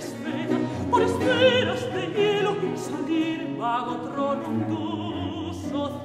se espera, por esperas de hielo, salir vago trono un duso.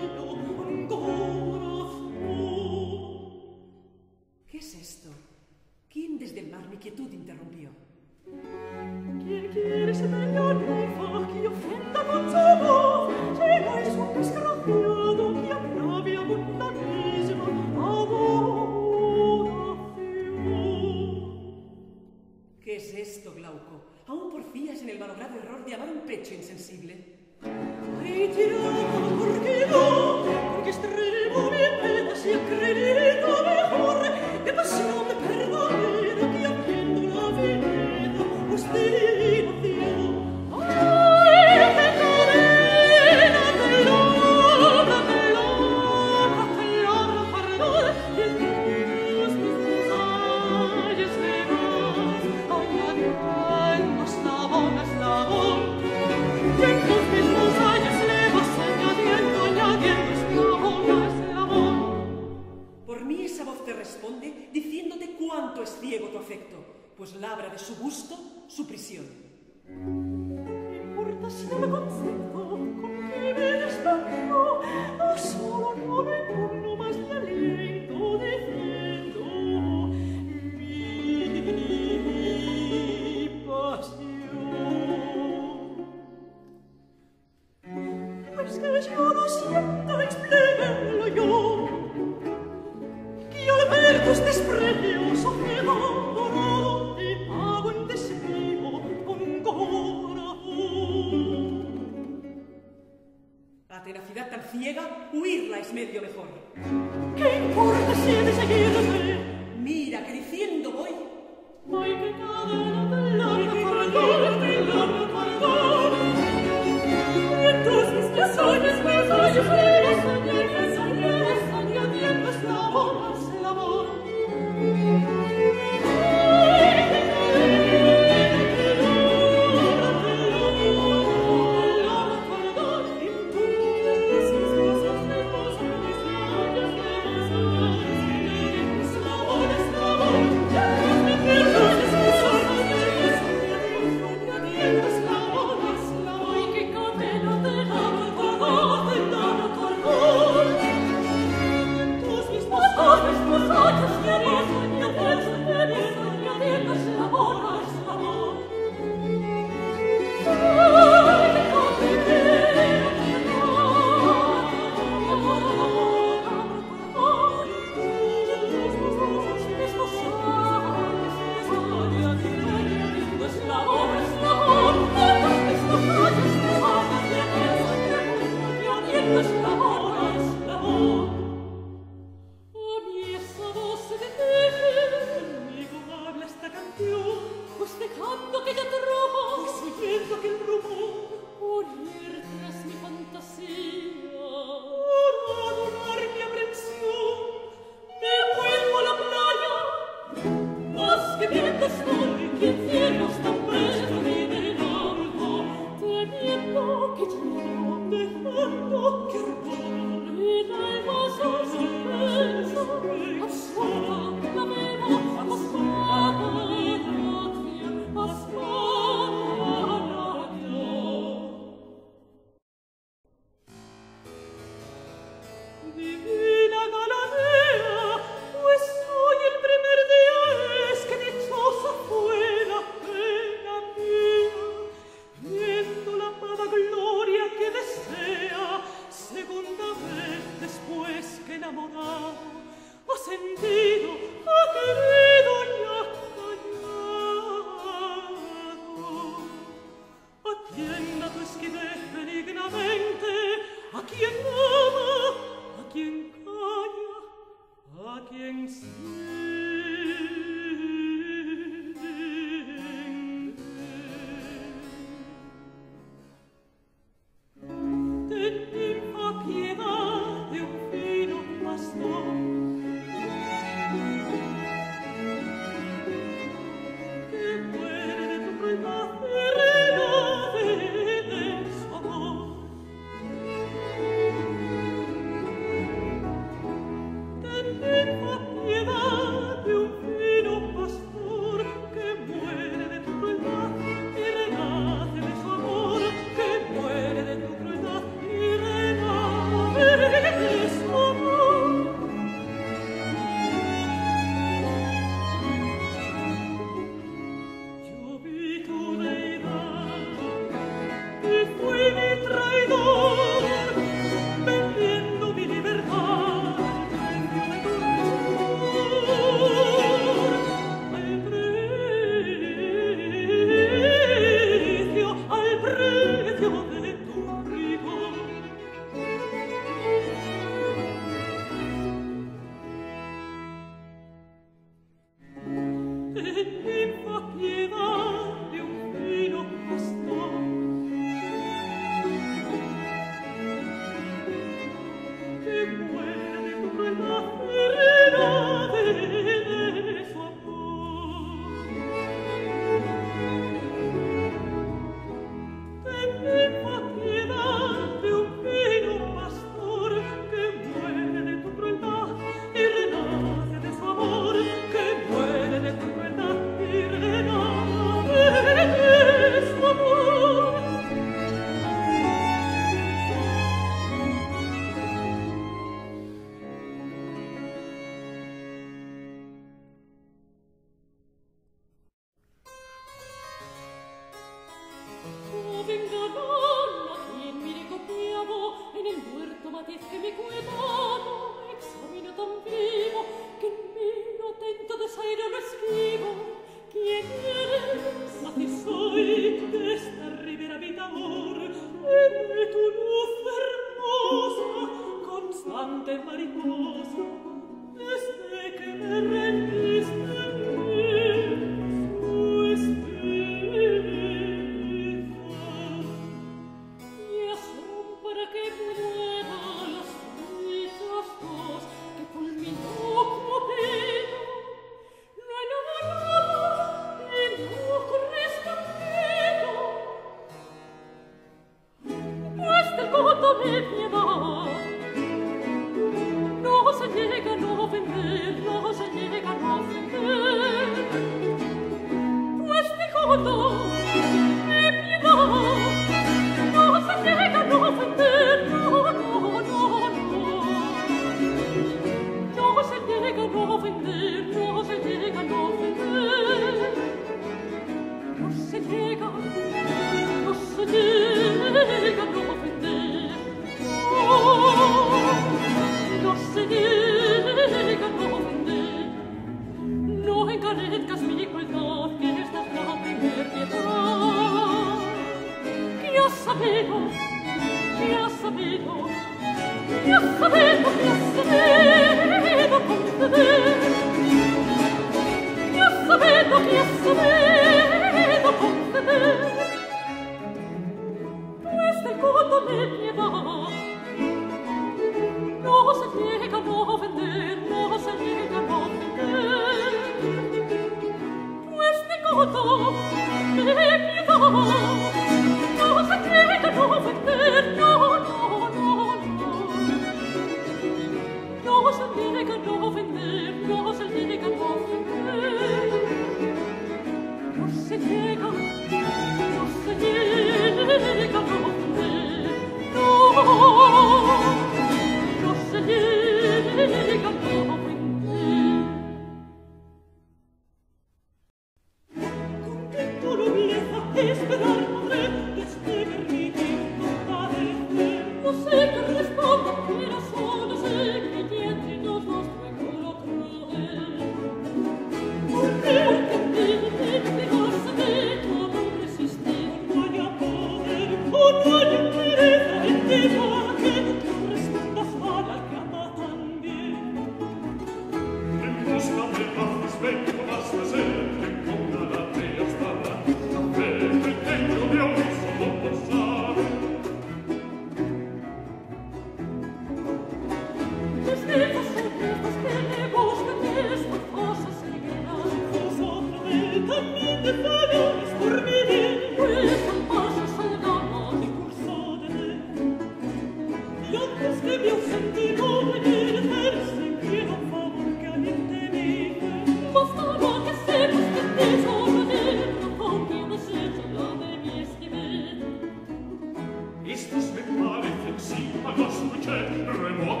Remote.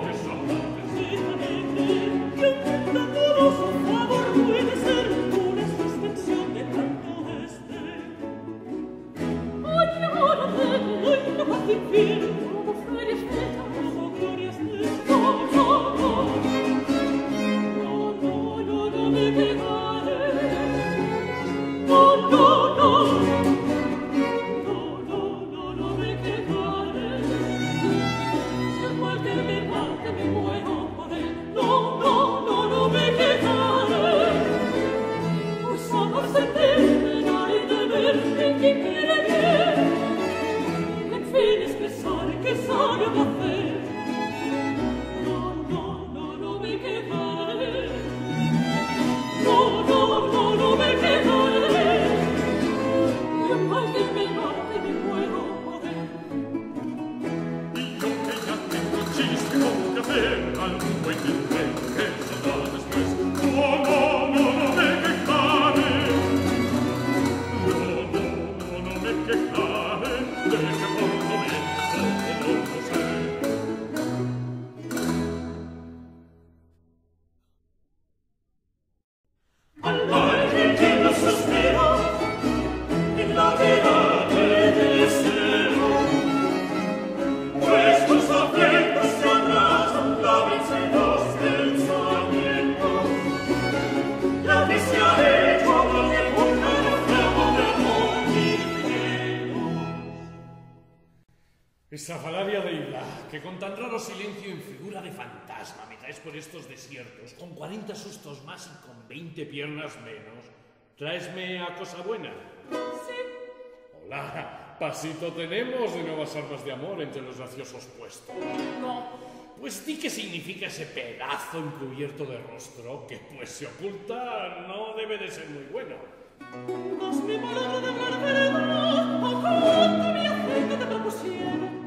Fantasma me traes por estos desiertos, con 40 sustos más y con 20 piernas menos, ¿traesme a cosa buena? Sí. Hola, pasito tenemos de nuevas armas de amor entre los graciosos puestos. No. Pues di qué significa ese pedazo encubierto de rostro, que pues se oculta no debe de ser muy bueno.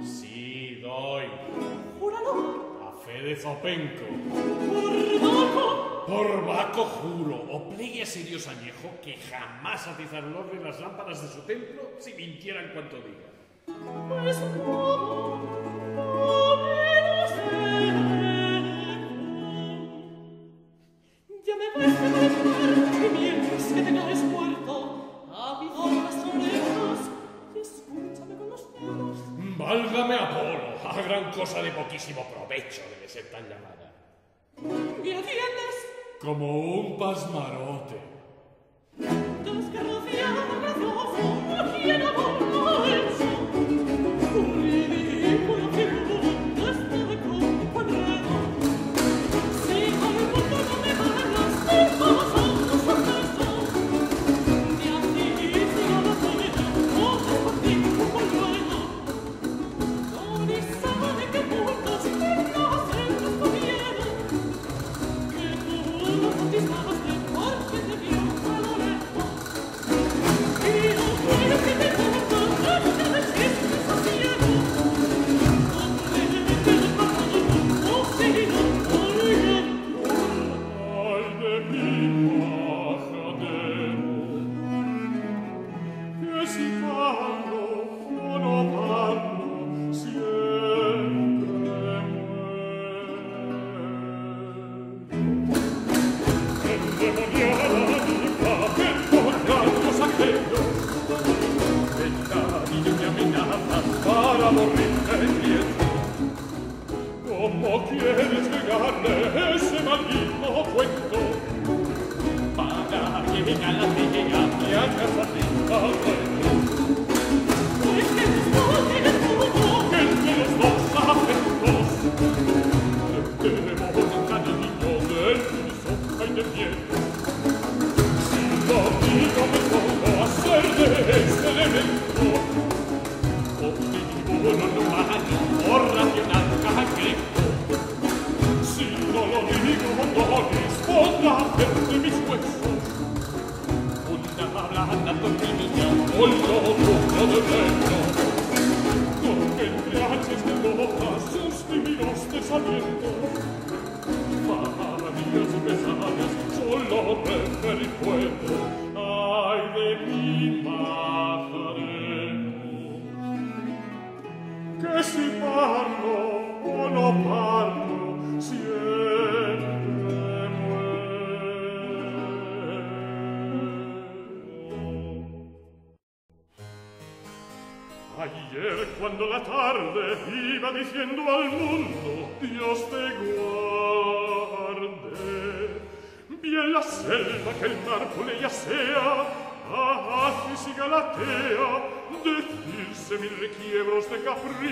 Sí, doy. Júralo. A fe de Zopenco. Por Baco. Por Baco juro, o plegue a ese dios añejo, que jamás atizará el orden las lámparas de su templo si mintieran cuanto diga. Pues no, no me lo sé. Ya me vas gran cosa de poquísimo provecho debe ser tan llamada. ¿Me atiendes? Como un pasmarote. Dos que dos, una llena por bolso.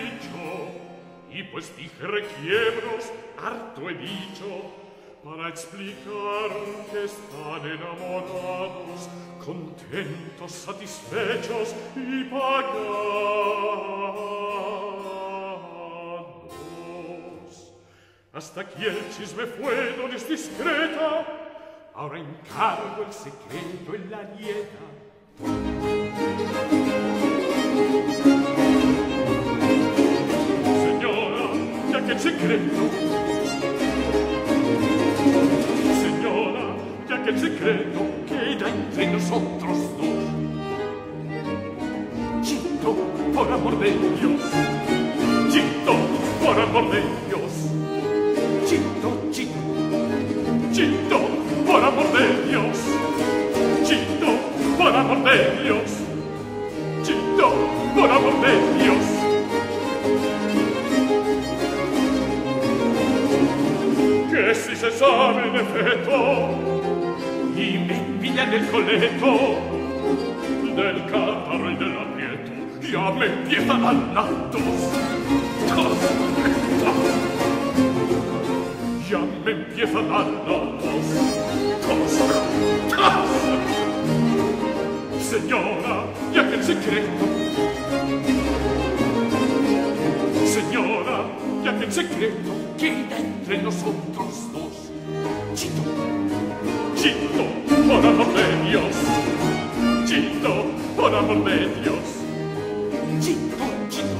peggio i postich requiebros harto he dicho para explicar que están enamorados contentos satisfechos y pagados. Hasta aquí el chisme fue no es discreta ahora encargo el secreto en la nieta. ci credo. Signora ya che ci credo che i denti non son trosto citto por amor de Dios. Chito, por amor de Dios. Chito, chito. Chito, por amor de Dios. Chito, por amor de Dios. Chito, por amor de Dios. Se si ch'essi cessare l'effetto i meppiglia del colletto del caparro e della pieto chi a me pietà dannato chi a me pietà dannato signora via che il segreto? Signora via che il segreto? queda entre nosotros dos. Chito, Chito, por amor de Dios. Chito, por amor de Dios. Chito, Chito,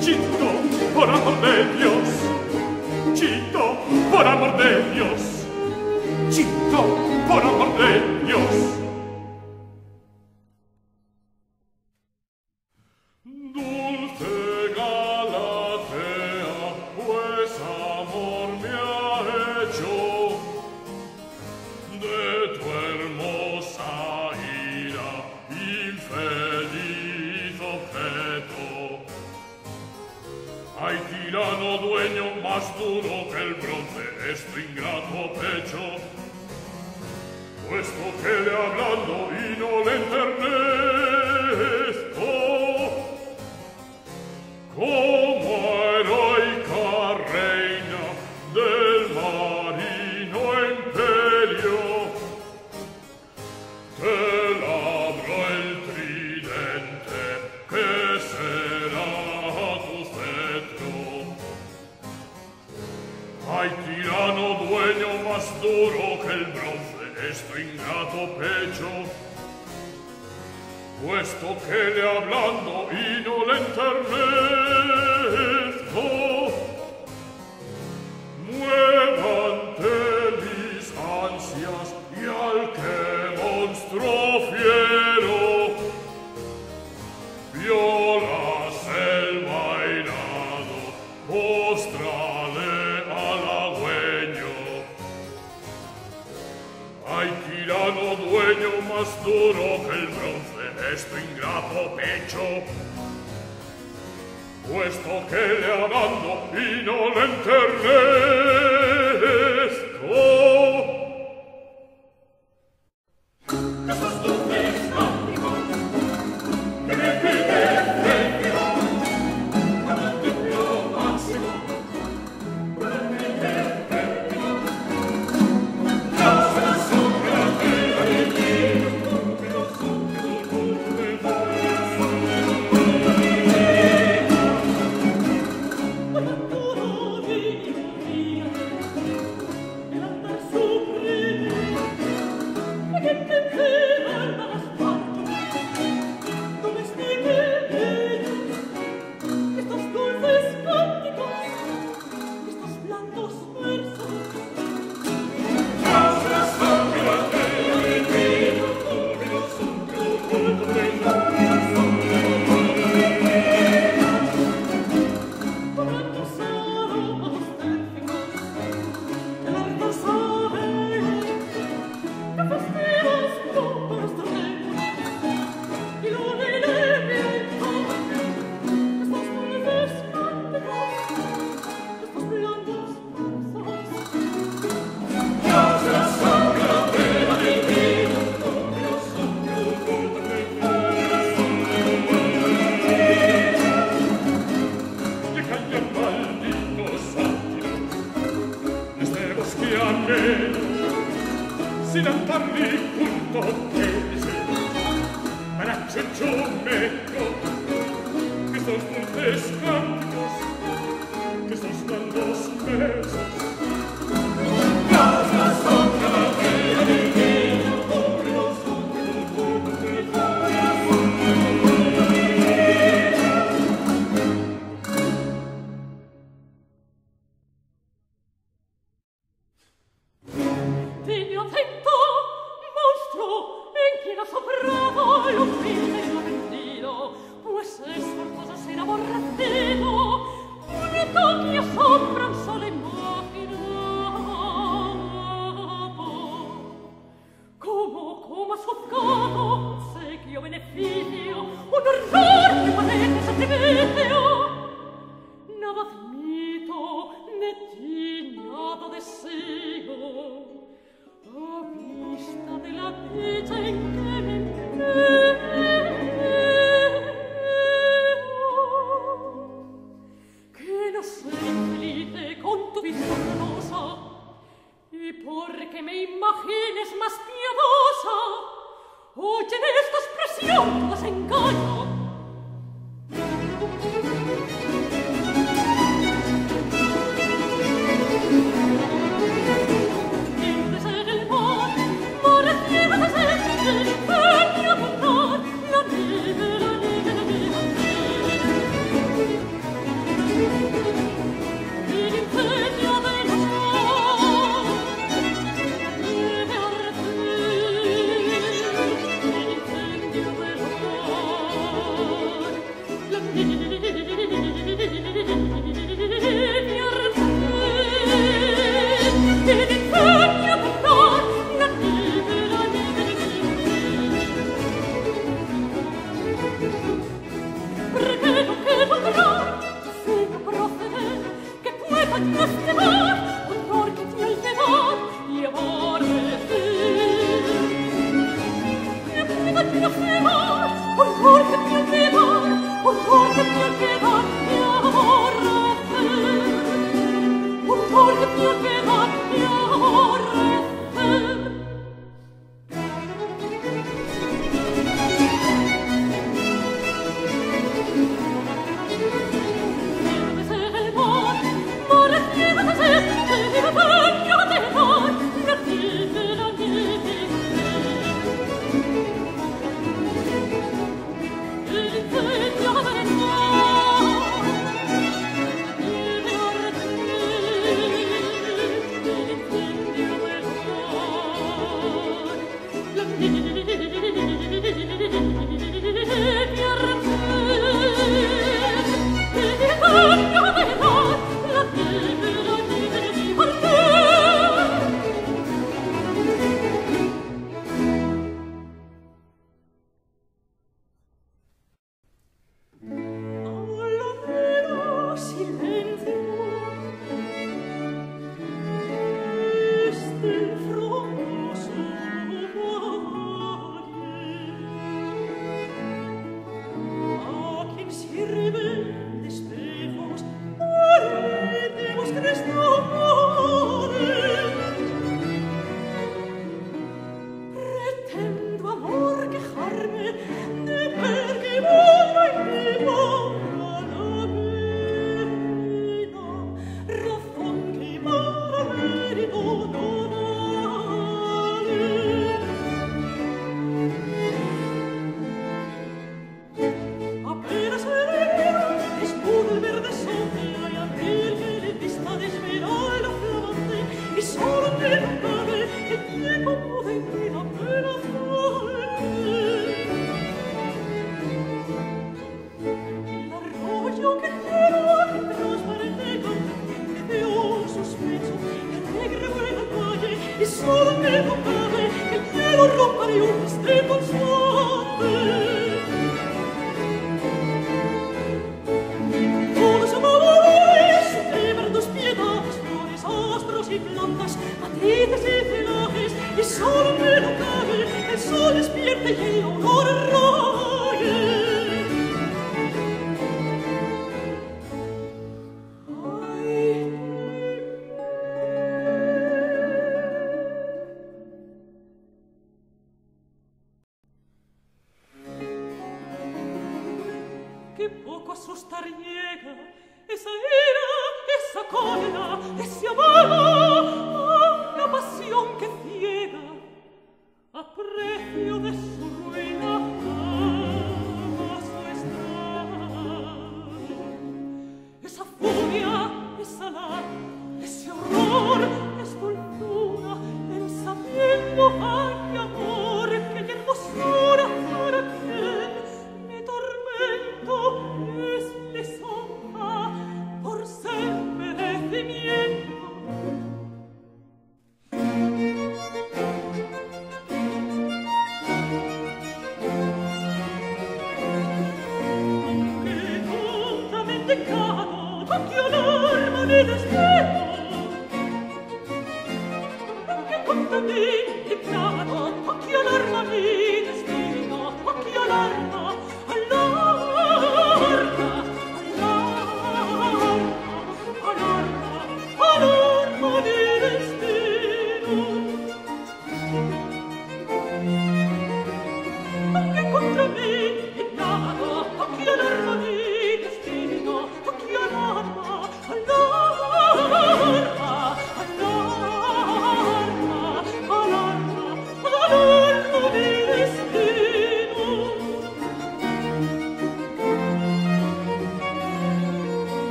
Chito, por amor de Dios. Chito, por amor de Dios. Chito.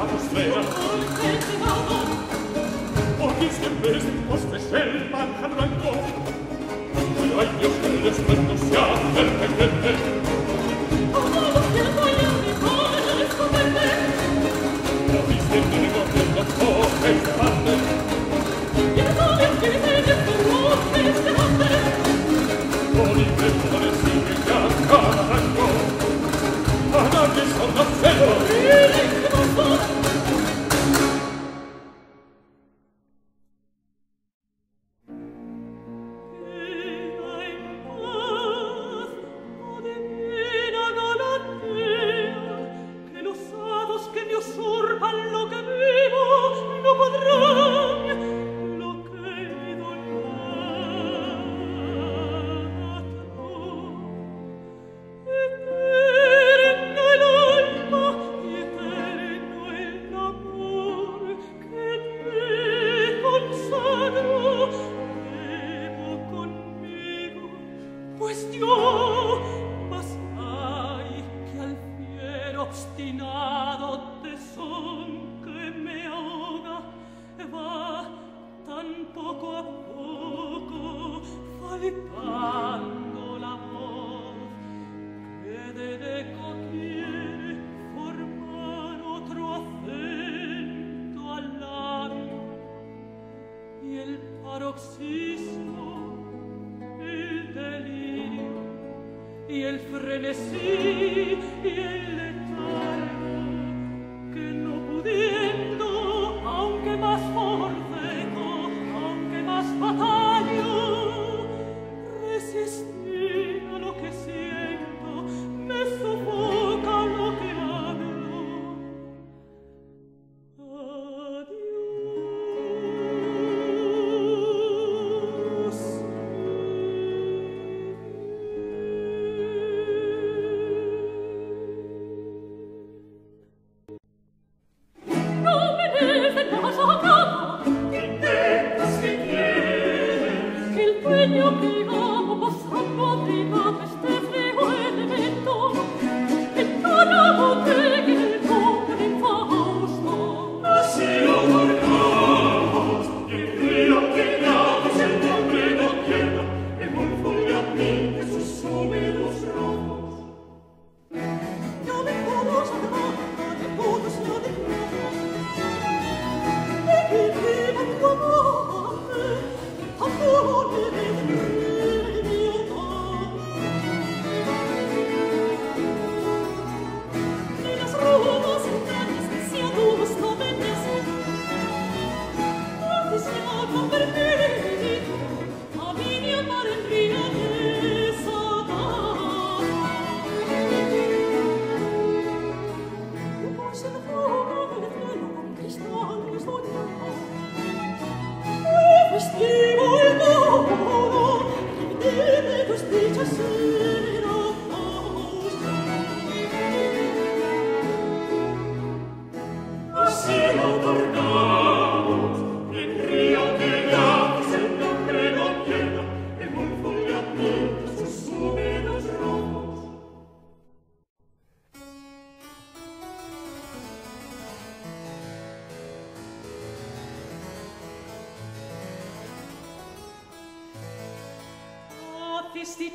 atmosfäre. Und jetzt im Bösen muss bestellen, man kann rein kommen. Und ein Joch, das wird uns ja, wenn Christi